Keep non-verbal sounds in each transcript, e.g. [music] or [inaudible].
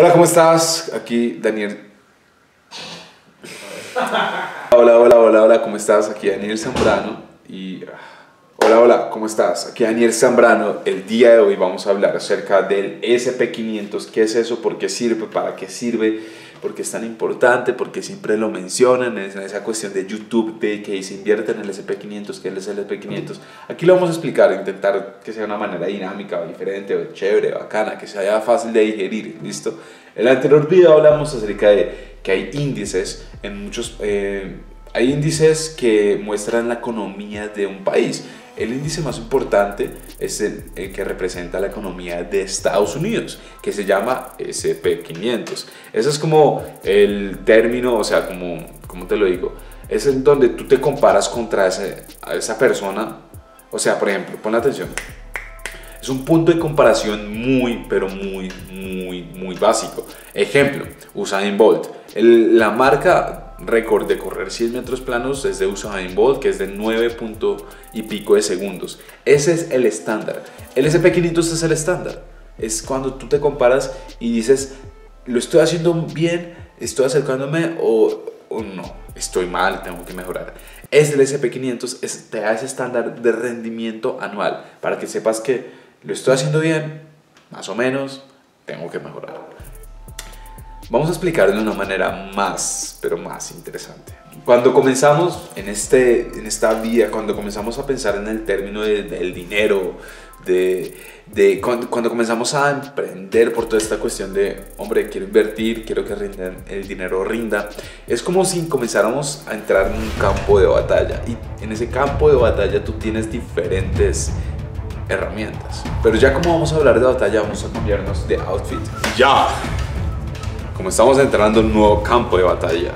Hola, ¿cómo estás? Aquí Daniel. Hola, hola, hola, hola, ¿cómo estás? Aquí Daniel Zambrano y... ah, Hola, hola, ¿cómo estás? Aquí Daniel Zambrano. El día de hoy vamos a hablar acerca del SP500. ¿Qué es eso? ¿Por qué sirve? ¿Para qué sirve? ¿Por qué es tan importante? Porque siempre lo mencionan en esa cuestión de YouTube de que se invierte en el SP500, que es el SP500. Aquí lo vamos a explicar, intentar que sea una manera dinámica, diferente, o chévere, bacana, que sea fácil de digerir, ¿listo? En el anterior video hablamos acerca de que hay índices en muchos... eh, hay índices que muestran la economía de un país. El índice más importante es el, el que representa la economía de Estados Unidos, que se llama SP500. Ese es como el término, o sea, como, ¿cómo te lo digo? Es en donde tú te comparas contra ese- a esa persona. O sea, por ejemplo, pon atención. Es un punto de comparación muy, pero muy, muy, muy básico. Ejemplo, Usain Bolt. El- la marca récord de correr 100 metros planos es de Usain Bolt, que es de 9 punto y pico de segundos. Ese es el estándar. El SP500 es el estándar. Es cuando tú te comparas y dices, ¿lo estoy haciendo bien? ¿Estoy acercándome o, o no? Estoy mal, tengo que mejorar. Es el SP500, es, te da ese estándar de rendimiento anual para que sepas que lo estoy haciendo bien, más o menos, tengo que mejorar. Vamos a explicarlo de una manera más, pero más interesante. Cuando comenzamos en, este, en esta vida, cuando comenzamos a pensar en el término de- del dinero, de, de cuando, cuando comenzamos a emprender por toda esta cuestión de, hombre, quiero invertir, quiero que rinda- el dinero rinda, es como si comenzáramos a entrar en un campo de batalla. Y en ese campo de batalla tú tienes diferentes herramientas. Pero ya como vamos a hablar de batalla, vamos a cambiarnos de outfit. Ya como estamos entrando en un nuevo campo de batalla,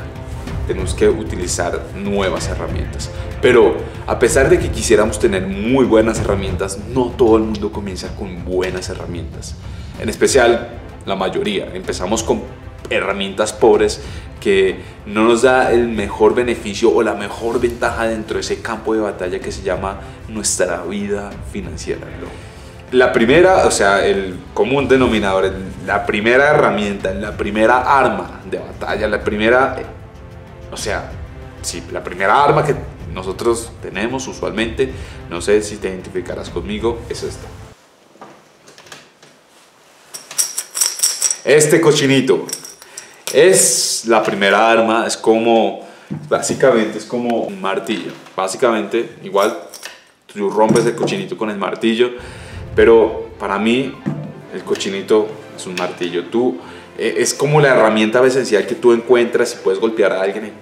tenemos que utilizar nuevas herramientas. Pero a pesar de que quisiéramos tener muy buenas herramientas, no todo el mundo comienza con buenas herramientas. En especial, la mayoría. Empezamos con herramientas pobres que no nos da el mejor beneficio o la mejor ventaja dentro de ese campo de batalla que se llama nuestra vida financiera. La primera, o sea, el común denominador, la primera herramienta, la primera arma de batalla, la primera, o sea, sí, la primera arma que nosotros tenemos usualmente, no sé si te identificarás conmigo, es esta. Este cochinito es la primera arma, es como, básicamente es como un martillo. Básicamente, igual, tú rompes el cochinito con el martillo, pero para mí el cochinito es un martillo. Tú, eh, es como la herramienta esencial que tú encuentras y puedes golpear a alguien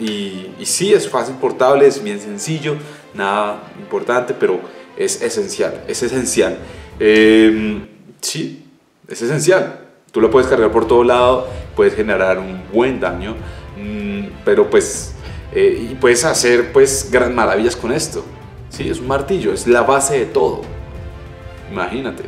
y, y sí, es fácil portable, es bien sencillo, nada importante, pero es esencial, es esencial. Eh, sí, es esencial. Tú lo puedes cargar por todo lado, puedes generar un buen daño, mm, pero pues, eh, y puedes hacer pues gran maravillas con esto. Sí, es un martillo, es la base de todo. Imagínate.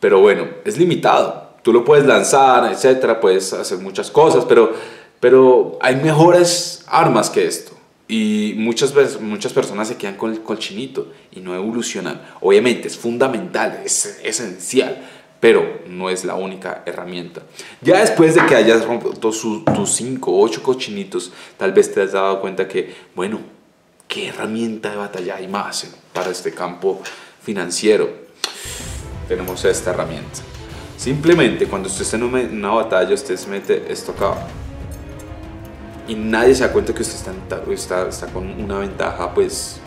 Pero bueno, es limitado. Tú lo puedes lanzar, etcétera, puedes hacer muchas cosas, pero, pero hay mejores armas que esto. Y muchas veces muchas personas se quedan con el colchinito y no evolucionan. Obviamente es fundamental, es esencial, pero no es la única herramienta. Ya después de que hayas roto tus 5 o 8 cochinitos, tal vez te has dado cuenta que, bueno, ¿qué herramienta de batalla hay más eh, para este campo financiero? Tenemos esta herramienta. Simplemente cuando usted está en una, batalla, usted se mete esto acá y nadie se da cuenta que usted está, está, está con una ventaja, pues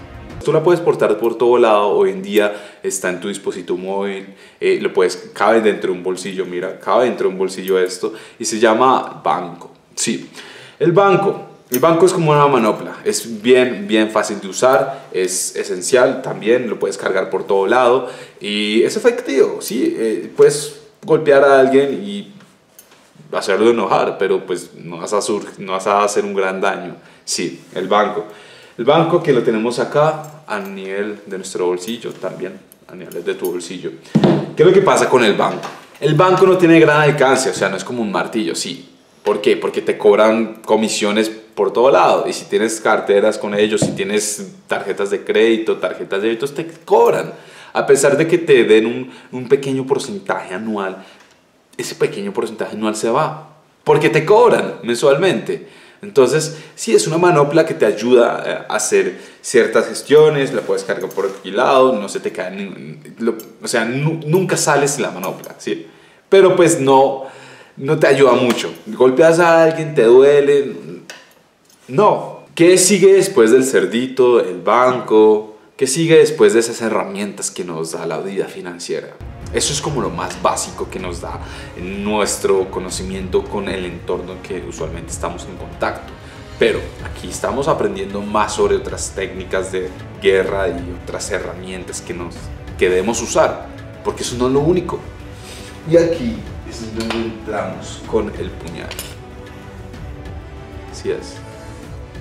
tú la puedes portar por todo lado. Hoy en día está en tu dispositivo móvil, eh, lo puedes, cabe dentro de un bolsillo, mira, cabe dentro de un bolsillo esto y se llama banco. Sí, el banco. El banco es como una manopla, es bien, bien fácil de usar, es esencial también, lo puedes cargar por todo lado y es efectivo, sí, eh, puedes golpear a alguien y hacerlo enojar, pero pues no vas, a no vas a hacer un gran daño. Sí, el banco. El banco que lo tenemos acá a nivel de nuestro bolsillo también, a nivel de tu bolsillo. ¿Qué es lo que pasa con el banco? El banco no tiene gran alcance, o sea, no es como un martillo, sí. ¿Por qué? Porque te cobran comisiones por todo lado. Y si tienes carteras con ellos, si tienes tarjetas de crédito, tarjetas de débito, te cobran. A pesar de que te den un, un pequeño porcentaje anual, ese pequeño porcentaje anual se va, porque te cobran mensualmente. Entonces, sí, es una manopla que te ayuda eh, a hacer ciertas gestiones, la puedes cargar por aquí lado, no se te cae, o sea, nunca sales de la manopla, ¿sí? Pero pues no, no te ayuda mucho. Golpeas a alguien, te duele, no. ¿Qué sigue después del cerdito, el banco? ¿Qué sigue después de esas herramientas que nos da la vida financiera? Eso es como lo más básico que nos da nuestro conocimiento con el entorno en que usualmente estamos en contacto. Pero aquí estamos aprendiendo más sobre otras técnicas de guerra y otras herramientas que, nos, que debemos usar, porque eso no es lo único. Y aquí es donde entramos con el puñal. Así es.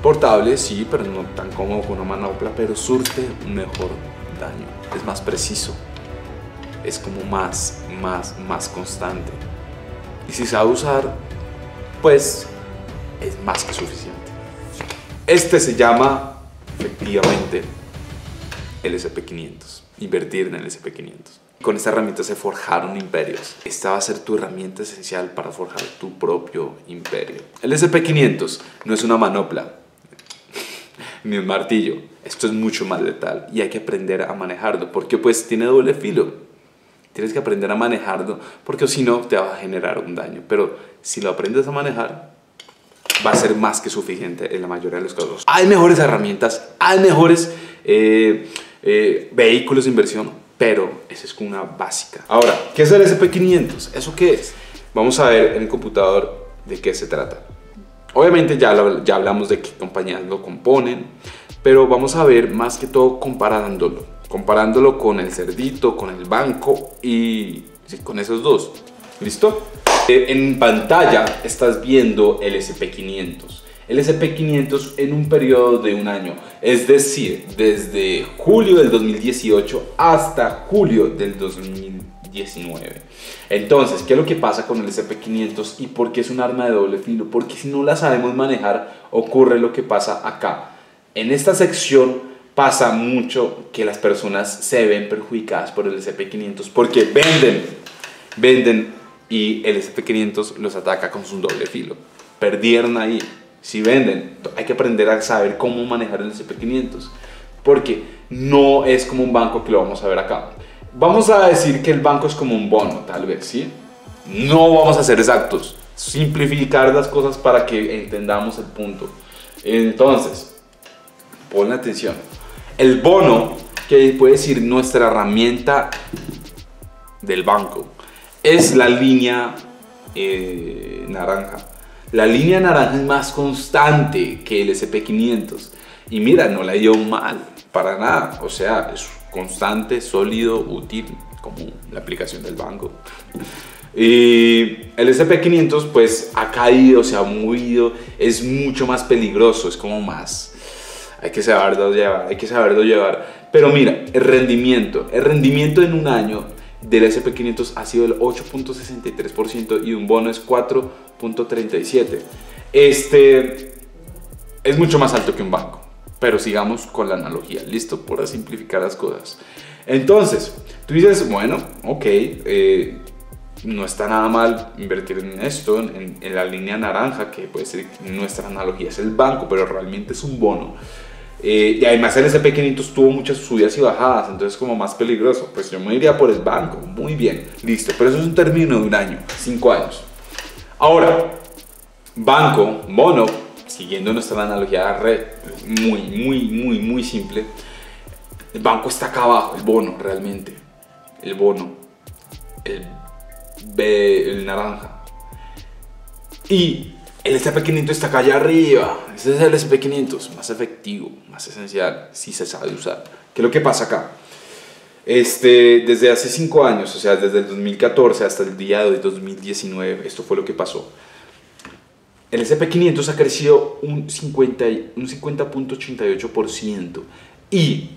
Portable, sí, pero no tan cómodo con una manopla, pero surte mejor daño. Es más preciso es como más, más, más constante. Y si sabe usar, pues es más que suficiente. Este se llama efectivamente el SP500, invertir en el SP500. Con esta herramienta se forjaron imperios. Esta va a ser tu herramienta esencial para forjar tu propio imperio. El SP500 no es una manopla un martillo. Esto es mucho más letal y hay que aprender a manejarlo porque pues tiene doble filo. Tienes que aprender a manejarlo porque si no te va a generar un daño. Pero si lo aprendes a manejar, va a ser más que suficiente en la mayoría de los casos. Hay mejores herramientas, hay mejores eh, eh, vehículos de inversión, pero esa es una básica. Ahora, ¿qué es el SP500? ¿Eso qué es? Vamos a ver en el computador de qué se trata. Obviamente ya, ya hablamos de qué compañías lo componen, pero vamos a ver más que todo comparándolo comparándolo con el cerdito, con el banco y con esos dos. ¿Listo? Eh, en pantalla estás viendo el SP500. El SP500 en un periodo de un año, es decir, desde julio del 2018 hasta julio del 2019. Entonces, ¿qué es lo que pasa con el SP500 y por qué es un arma de doble filo? Porque si no la sabemos manejar, ocurre lo que pasa acá. En esta sección pasa mucho que las personas se ven perjudicadas por el SP500 porque venden, venden y el SP500 los ataca con su doble filo. Perdieron ahí. Si venden, hay que aprender a saber cómo manejar el SP500 porque no es como un banco que lo vamos a ver acá. Vamos a decir que el banco es como un bono, tal vez, ¿sí? No vamos a ser exactos. Simplificar las cosas para que entendamos el punto. Entonces, pon atención el bono, que puede decir nuestra herramienta del banco, es la línea eh, naranja. La línea naranja es más constante que el SP500. Y mira, no la dio mal, para nada. O sea, es constante, sólido, útil, como la aplicación del banco. Y el SP500 pues ha caído, se ha movido, es mucho más peligroso, es como más hay que saberlo llevar, hay que saberlo llevar. Pero mira, el rendimiento, el rendimiento en un año del SP500 ha sido el 8.63% y un bono es 4.37. Este es mucho más alto que un banco, pero sigamos con la analogía, listo, por simplificar las cosas. Entonces, tú dices, bueno, ok, eh, no está nada mal invertir en esto, en, la línea naranja, que puede ser nuestra analogía es el banco, pero realmente es un bono. Eh, y además el SP500 tuvo muchas subidas y bajadas, entonces como más peligroso. Pues yo me iría por el banco, muy bien, listo. Pero eso es un término de un año, cinco años. Ahora, banco, mono, siguiendo nuestra analogía red, muy, muy, muy, muy simple. El banco está acá abajo, el bono realmente. El bono, el, el naranja. Y el SP500 está acá allá arriba. Ese es el SP500, más efectivo, más esencial, si se sabe usar. ¿Qué es lo que pasa acá? Este, desde hace 5 años, o sea, desde el 2014 hasta el día de hoy, 2019, esto fue lo que pasó. El SP500 ha crecido un 50.88% y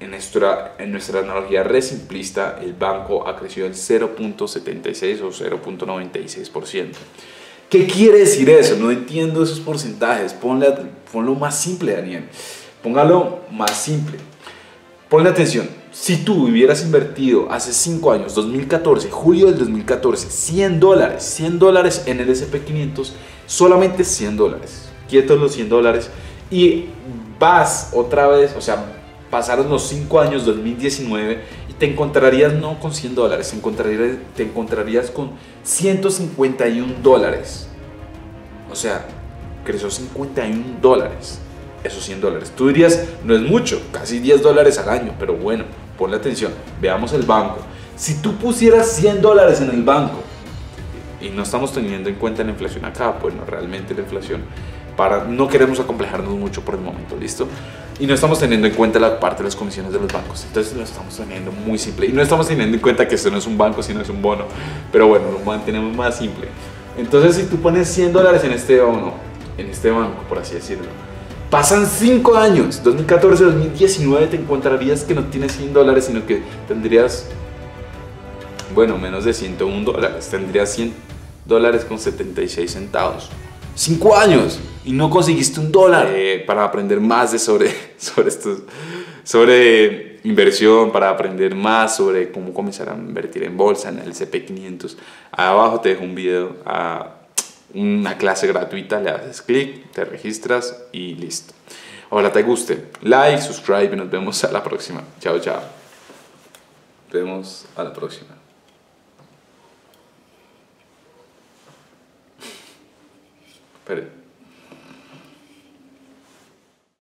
en nuestra, en nuestra analogía re simplista, el banco ha crecido el 0.76 o 0.96%. ¿Qué quiere decir eso? No entiendo esos porcentajes. ponlo más simple, Daniel. Póngalo más simple. Ponle atención. Si tú hubieras invertido hace 5 años, 2014, julio del 2014, 100 dólares, 100 dólares en el SP500, solamente 100 dólares, quietos los 100 dólares, y vas otra vez, o sea, pasaron los 5 años, 2019, y te encontrarías no con 100 dólares, te encontrarías, te encontrarías con 151 dólares. O sea, creció 51 dólares esos 100 dólares. Tú dirías, no es mucho, casi 10 dólares al año, pero bueno, ponle atención, veamos el banco. Si tú pusieras 100 dólares en el banco, y no estamos teniendo en cuenta la inflación acá, pues no, realmente la inflación, para, no queremos acomplejarnos mucho por el momento, ¿listo? Y no estamos teniendo en cuenta la parte de las comisiones de los bancos, entonces lo estamos teniendo muy simple. Y no estamos teniendo en cuenta que esto no es un banco, sino es un bono, pero bueno, lo mantenemos más simple. Entonces si tú pones 100 dólares en este bono, en este banco, por así decirlo, Pasan 5 años, 2014, 2019, te encontrarías que no tienes 100 dólares, sino que tendrías, bueno, menos de 101 dólares, tendrías 100 dólares con 76 centavos. 5 años y no conseguiste un dólar eh, para aprender más de sobre, [laughs] sobre, estos, sobre inversión, para aprender más sobre cómo comenzar a invertir en bolsa, en el CP500. Abajo te dejo un video a una clase gratuita, le haces clic, te registras y listo. Ojalá te guste. Like, subscribe y nos vemos a la próxima. Chao, chao. Vemos a la próxima.